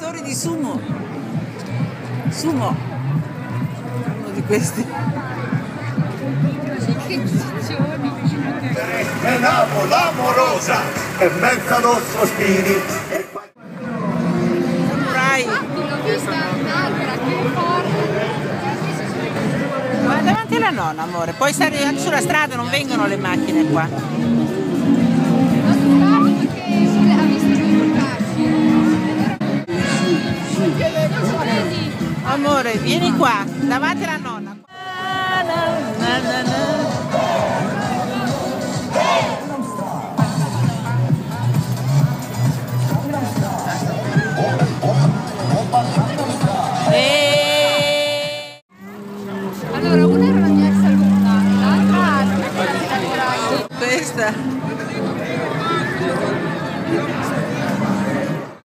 lottatori di sumo. Sumo. Uno di questi. Che ciccioni. E l'amo, l'amorosa, e mezza dos sospiri. Rai. L'ho vista all'albera, che forte. Ma davanti alla nonna, amore. Puoi stare anche sulla strada, non vengono le macchine qua. Amore, vieni qua, davanti alla nonna. Quella che lavorai. Questa.